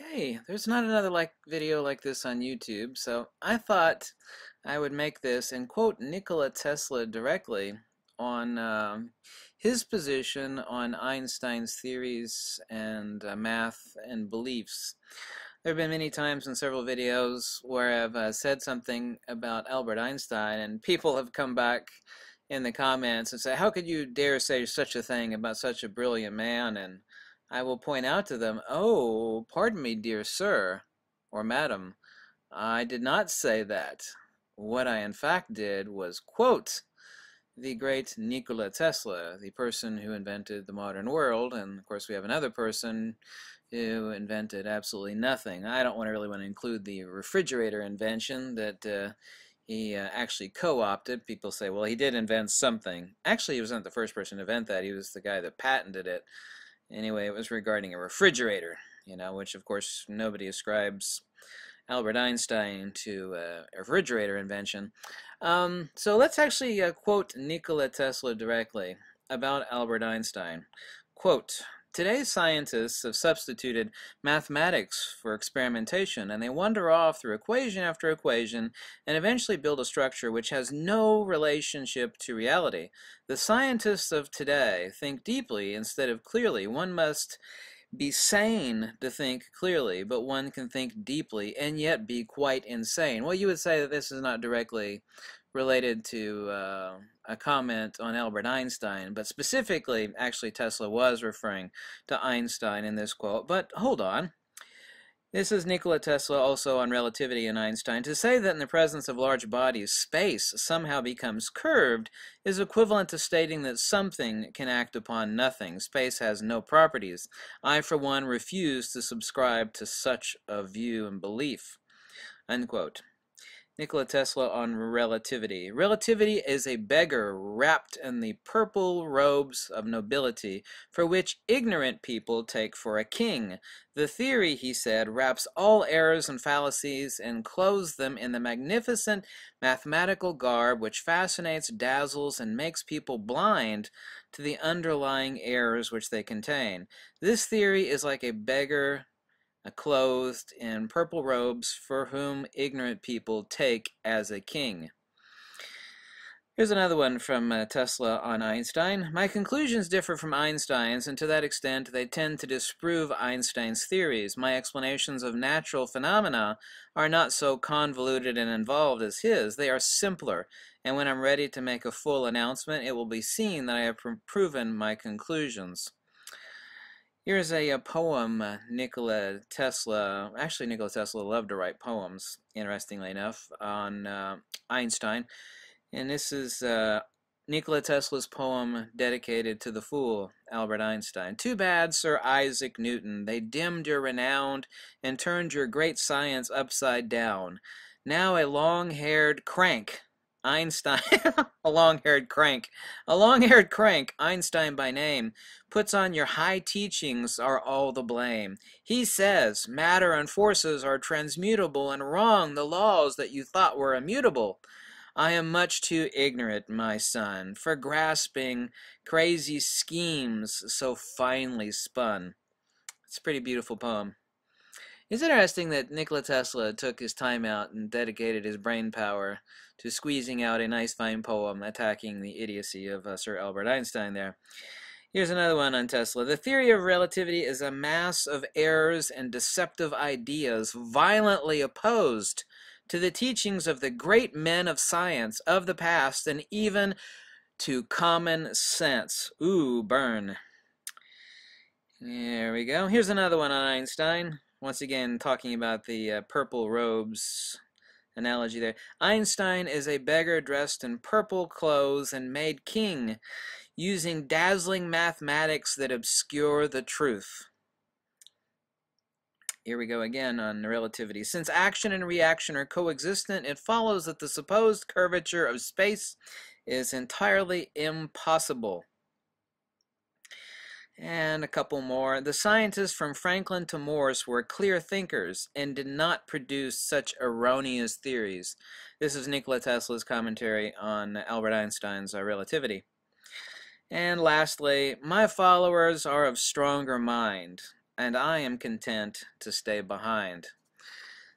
Okay, there's not another like video like this on YouTube, so I thought I would make this and quote Nikola Tesla directly on um, his position on Einstein's theories and uh, math and beliefs. There have been many times in several videos where I've uh, said something about Albert Einstein, and people have come back in the comments and say, How could you dare say such a thing about such a brilliant man? And I will point out to them, Oh, pardon me, dear sir or madam, I did not say that. What I in fact did was quote the great Nikola Tesla, the person who invented the modern world, and of course we have another person who invented absolutely nothing. I don't want to really want to include the refrigerator invention that uh, he uh, actually co-opted. People say, well, he did invent something. Actually, he was not the first person to invent that. He was the guy that patented it. Anyway, it was regarding a refrigerator, you know, which of course nobody ascribes Albert Einstein to uh, a refrigerator invention. Um, so let's actually uh, quote Nikola Tesla directly about Albert Einstein. Quote, Today's scientists have substituted mathematics for experimentation, and they wander off through equation after equation and eventually build a structure which has no relationship to reality. The scientists of today think deeply instead of clearly. One must be sane to think clearly, but one can think deeply and yet be quite insane. Well, you would say that this is not directly related to uh, a comment on Albert Einstein, but specifically, actually, Tesla was referring to Einstein in this quote. But hold on. This is Nikola Tesla also on relativity and Einstein. To say that in the presence of large bodies, space somehow becomes curved is equivalent to stating that something can act upon nothing. Space has no properties. I, for one, refuse to subscribe to such a view and belief. Unquote. Nikola Tesla on relativity. Relativity is a beggar wrapped in the purple robes of nobility, for which ignorant people take for a king. The theory, he said, wraps all errors and fallacies and clothes them in the magnificent mathematical garb which fascinates, dazzles, and makes people blind to the underlying errors which they contain. This theory is like a beggar clothed in purple robes, for whom ignorant people take as a king. Here's another one from uh, Tesla on Einstein. My conclusions differ from Einstein's, and to that extent they tend to disprove Einstein's theories. My explanations of natural phenomena are not so convoluted and involved as his. They are simpler, and when I'm ready to make a full announcement, it will be seen that I have proven my conclusions. Here's a, a poem uh, Nikola Tesla, actually Nikola Tesla loved to write poems, interestingly enough, on uh, Einstein. And this is uh, Nikola Tesla's poem dedicated to the fool, Albert Einstein. Too bad, Sir Isaac Newton, they dimmed your renown and turned your great science upside down. Now a long-haired crank Einstein, a long-haired crank, a long-haired crank, Einstein by name, puts on your high teachings are all the blame. He says matter and forces are transmutable and wrong the laws that you thought were immutable. I am much too ignorant, my son, for grasping crazy schemes so finely spun. It's a pretty beautiful poem. It's interesting that Nikola Tesla took his time out and dedicated his brain power to squeezing out a nice fine poem attacking the idiocy of uh, Sir Albert Einstein there. Here's another one on Tesla. The theory of relativity is a mass of errors and deceptive ideas violently opposed to the teachings of the great men of science of the past and even to common sense. Ooh, burn. There we go. Here's another one on Einstein. Once again, talking about the uh, purple robes analogy there. Einstein is a beggar dressed in purple clothes and made king, using dazzling mathematics that obscure the truth. Here we go again on relativity. Since action and reaction are coexistent, it follows that the supposed curvature of space is entirely impossible. And a couple more. The scientists from Franklin to Morse were clear thinkers and did not produce such erroneous theories. This is Nikola Tesla's commentary on Albert Einstein's uh, relativity. And lastly, my followers are of stronger mind. and I am content to stay behind.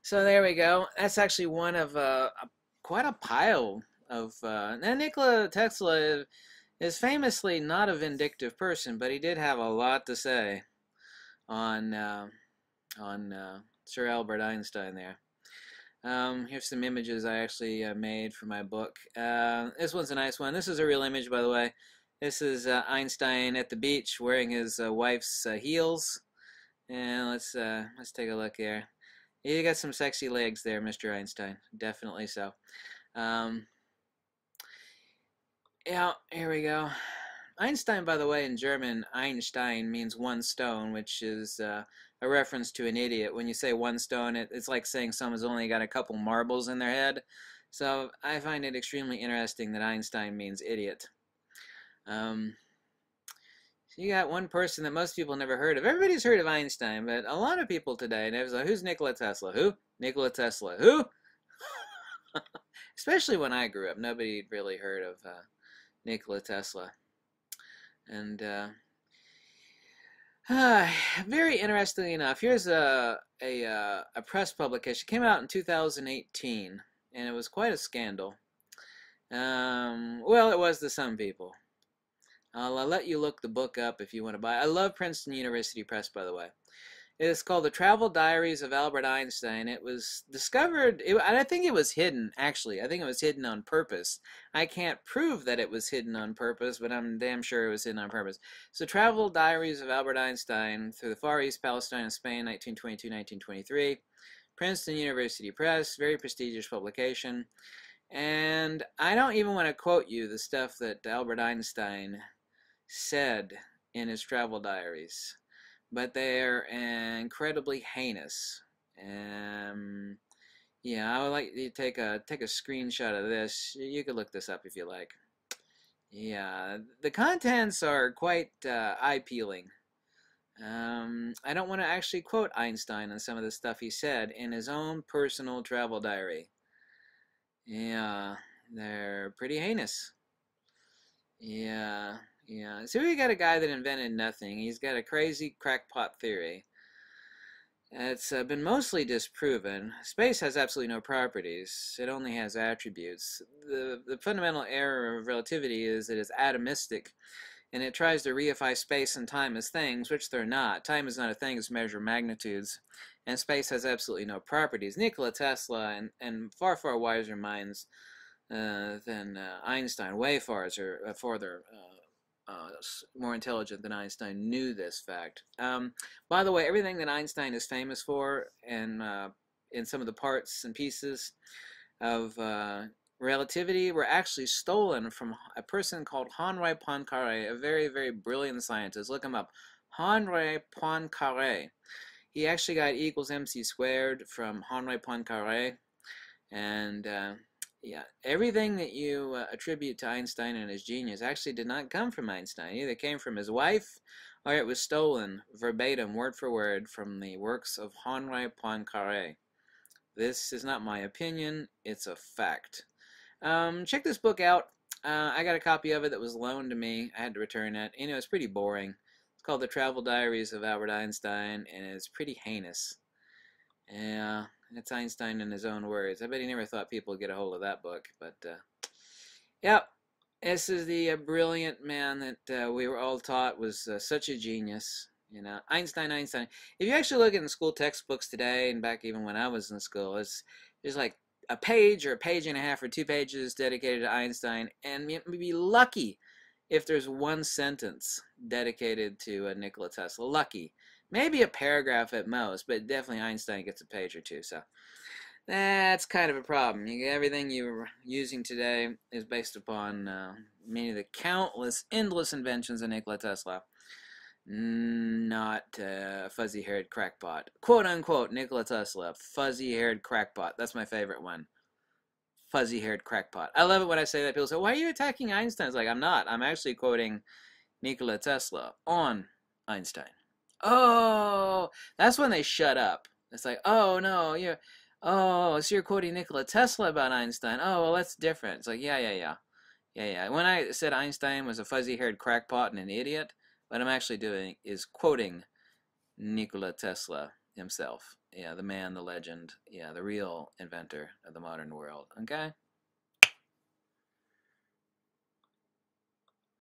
So there we go. That's actually one of uh, a, quite a pile of. Uh, now Nikola Tesla is famously not a vindictive person, but he did have a lot to say on uh, on uh, Sir Albert Einstein there. Um, here's some images I actually uh, made for my book. Uh, this one's a nice one. This is a real image, by the way. This is uh, Einstein at the beach wearing his uh, wife's heels. And let's let's take a look here. You got some sexy legs there, Mr. Einstein. Definitely so. Um, yeah, here we go. Einstein, by the way, in German, Einstein means one stone, which is uh, a reference to an idiot. When you say one stone, it, it's like saying someone's only got a couple marbles in their head. So I find it extremely interesting that Einstein means idiot. Um, so you got one person that most people never heard of. Everybody's heard of Einstein, but a lot of people today, and like, who's Nikola Tesla? Who? Nikola Tesla. Who? Especially when I grew up, nobody really heard of uh, Nikola Tesla. And uh, uh, very interestingly enough, here's a, a, uh, a press publication. It came out in 2018, and it was quite a scandal. Um, well, it was to some people. I'll, I'll let you look the book up if you want to buy. I love Princeton University Press, by the way. It's called The Travel Diaries of Albert Einstein. It was discovered, it, I think it was hidden, actually. I think it was hidden on purpose. I can't prove that it was hidden on purpose, but I'm damn sure it was hidden on purpose. So, Travel Diaries of Albert Einstein through the Far East, Palestine, and Spain, 1922 1923. Princeton University Press, very prestigious publication. And I don't even want to quote you the stuff that Albert Einstein said in his travel diaries but they're incredibly heinous. Um, yeah, I would like you to take a take a screenshot of this. You could look this up if you like. Yeah, the contents are quite uh, eye-peeling. Um, I don't want to actually quote Einstein on some of the stuff he said in his own personal travel diary. Yeah, they're pretty heinous. Yeah. Yeah, so we got a guy that invented nothing. He's got a crazy crackpot theory. It's uh, been mostly disproven. Space has absolutely no properties. It only has attributes. The, the fundamental error of relativity is it is atomistic, and it tries to reify space and time as things, which they're not. Time is not a thing, it's measure magnitudes. And space has absolutely no properties. Nikola Tesla and, and far, far wiser minds uh, than uh, Einstein, way farther, uh, farther uh, more intelligent than Einstein knew this fact. Um, by the way, everything that Einstein is famous for, and uh, in some of the parts and pieces of uh, relativity, were actually stolen from a person called Henri Poincaré, a very, very brilliant scientist. Look him up. Henri Poincaré. He actually got E equals mc squared from Henri Poincaré, and uh, yeah, everything that you uh, attribute to Einstein and his genius actually did not come from Einstein. Either came from his wife or it was stolen verbatim, word for word, from the works of Henri Poincaré. This is not my opinion, it's a fact. Um, check this book out. Uh, I got a copy of it that was loaned to me. I had to return it. You know, it's pretty boring. It's called The Travel Diaries of Albert Einstein, and it's pretty heinous. Yeah. It's Einstein in his own words. I bet he never thought people would get a hold of that book. But, uh, yep, this is the uh, brilliant man that uh, we were all taught was uh, such a genius. You know, Einstein, Einstein. If you actually look at the school textbooks today, and back even when I was in school, it's there's like a page or a page and a half or two pages dedicated to Einstein, and you'd be lucky if there's one sentence dedicated to uh, Nikola Tesla. Lucky maybe a paragraph at most, but definitely Einstein gets a page or two. So that's kind of a problem. You, everything you're using today is based upon uh, many of the countless, endless inventions of Nikola Tesla. Not uh, fuzzy-haired crackpot. Quote unquote Nikola Tesla, fuzzy-haired crackpot. That's my favorite one. Fuzzy-haired crackpot. I love it when I say that. People say, "Why are you attacking Einstein?" It's like I'm not. I'm actually quoting Nikola Tesla on Einstein oh, that's when they shut up. It's like, oh no, you're, oh, so you're quoting Nikola Tesla about Einstein. Oh, well, that's different. It's like, yeah, yeah, yeah, yeah, yeah. When I said Einstein was a fuzzy-haired crackpot and an idiot, what I'm actually doing is quoting Nikola Tesla himself. Yeah, the man, the legend. Yeah, the real inventor of the modern world. Okay?